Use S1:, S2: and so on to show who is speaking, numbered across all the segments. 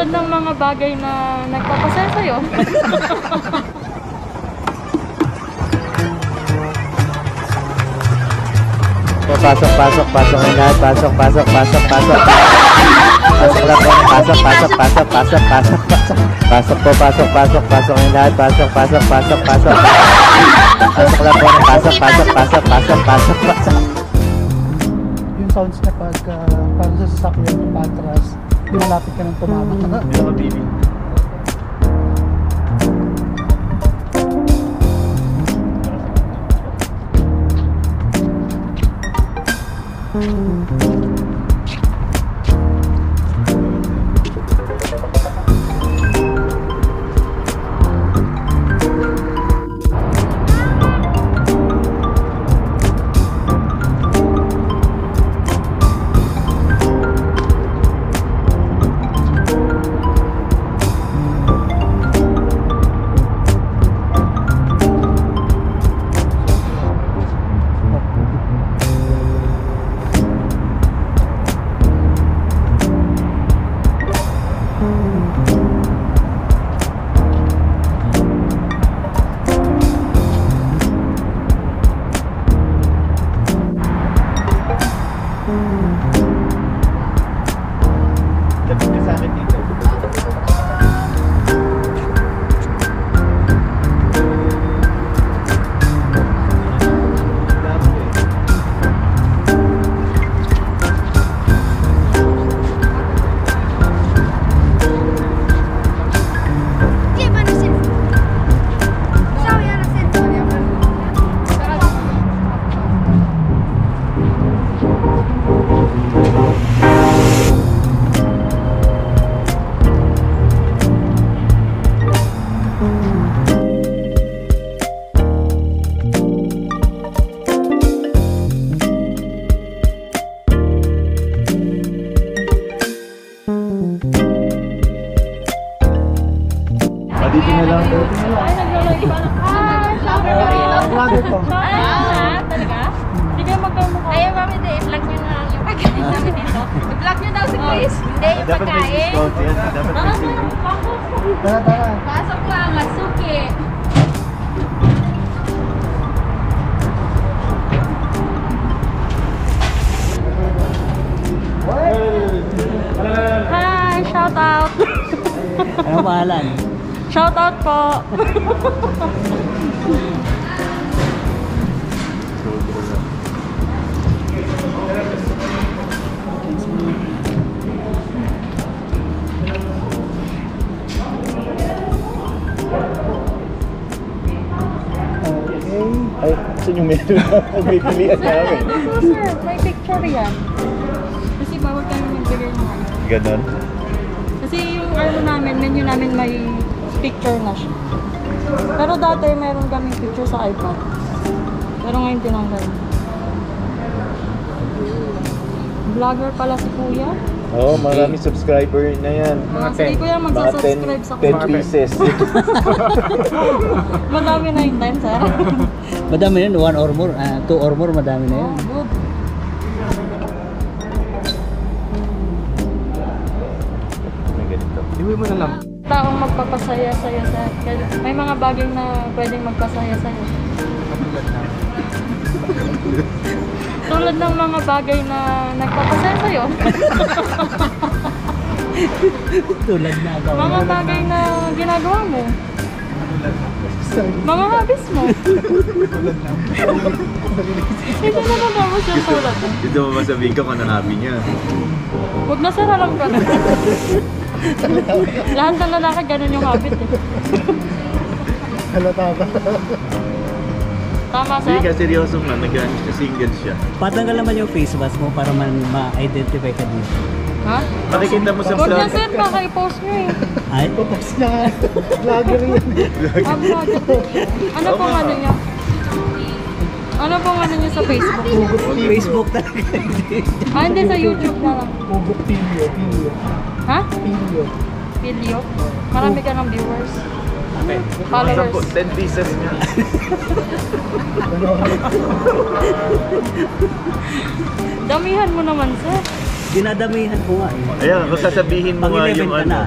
S1: Tulad ng mga bagay na nagpapasaya sa'yo.
S2: Pasok, pasok, pasok ang lahat. Pasok, pasok, pasok, pasok. Pasok lang po. Pasok, pasok, pasok, pasok, pasok, pasok. Pasok po, pasok, pasok, pasok ang lahat. Pasok, pasok, pasok, pasok. Pasok lang po. Pasok, pasok, pasok, pasok, pasok, pasok.
S3: Yung sounds niya pag uh, parang sa sasakyan yung patras, lumalapit ka ng tumama.
S4: Hindi ako TV. Lapit Ah, dito na lang.
S1: Ay, naglalagay pa ng... Ah, shower ka rin.
S3: Vlogger ko.
S1: Ah, talaga? Hindi kayo magkamukha.
S5: Ayaw mami de, i-vlog niyo na lang yung pagkain namin dito. I-vlog niyo daw si Chris. Hindi, yung
S4: Dapat may
S5: pagkain.
S4: Dapat may discount.
S3: Tara, tara.
S5: Pasok lang, Asuki.
S1: Hi, shout out.
S2: Ano pangalan?
S1: Shout out po.
S3: Okay.
S4: Ay, saan yung menu na pagpipilian namin?
S1: Sir, may picture yan. Kasi bawal kami magbigay ng ano.
S4: Ganon.
S1: Kasi yung ano namin, menu namin may picture na siya. Pero dati meron kaming picture sa iPad. Pero ngayon tinanggal. Vlogger pala si Kuya.
S4: Oo, oh, marami subscriber na yan.
S1: Mga sige Kuya,
S4: Mga
S1: magsasubscribe sa
S4: 10, 10
S1: Kuya.
S4: pieces.
S1: Madami na yung time, sir.
S2: Madami na yun. One or more. ah, two or more. Madami na yun.
S1: Oh, good.
S4: Iwi mo na lang.
S1: Taong magpapasaya sa'yo sa may mga bagay na pwedeng magpasaya sa'yo. Tulad ng mga bagay na nagpapasaya sa'yo.
S2: Tulad na ako.
S1: mga bagay na ginagawa mo. Mga hobbies mo. Hindi na ba mo siya tulad mo?
S4: Dito mo masabihin ko kung hobby niya.
S1: Huwag na sara lang ka na. Lahat ng lalaki ganun yung habit eh.
S3: Halata ba?
S1: Tama
S4: Hindi
S1: sir?
S4: ka seryoso man, nag-ano siya, single siya.
S2: Patanggal naman yung face mask mo para man ma-identify ka dito.
S1: Ha?
S4: Makikita mo sa
S1: Huwag na
S4: vlog.
S1: sir, baka i-post nyo eh.
S2: Ay?
S3: Post na nga. Vlogger yan.
S1: Vlogger. Ano pong ano niya? Ano pong ano niya sa Facebook?
S2: Facebook talaga.
S1: Ah, hindi sa YouTube na lang.
S3: Hugot Pilio. Pilio.
S1: Ha?
S3: Pilio.
S1: Video? Marami ka ng viewers. Followers.
S4: 10 pieces nga.
S1: Damihan mo naman sir.
S2: Dinadamihan ko nga eh.
S4: Ayan, kung sasabihin mo nga
S2: 11
S4: yung ano.
S2: na.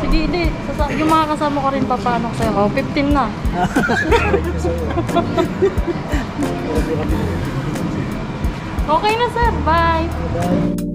S1: Sige, hindi. Sasa- yung mga kasama ko rin papaano ko sa'yo. Oh, 15 na. okay na, sir. Bye.
S3: Bye.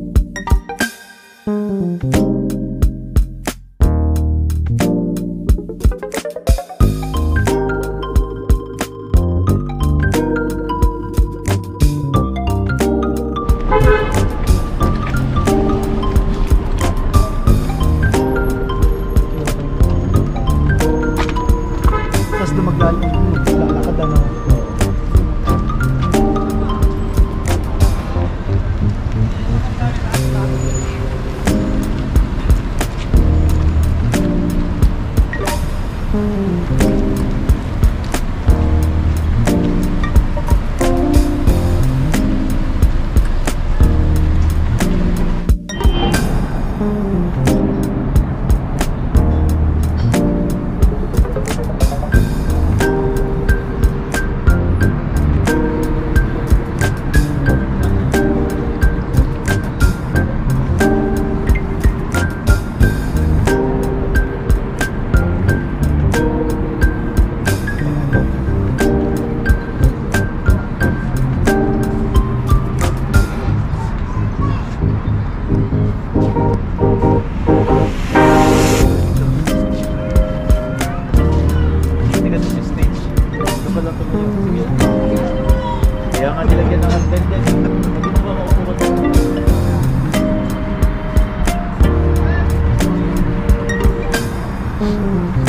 S3: Música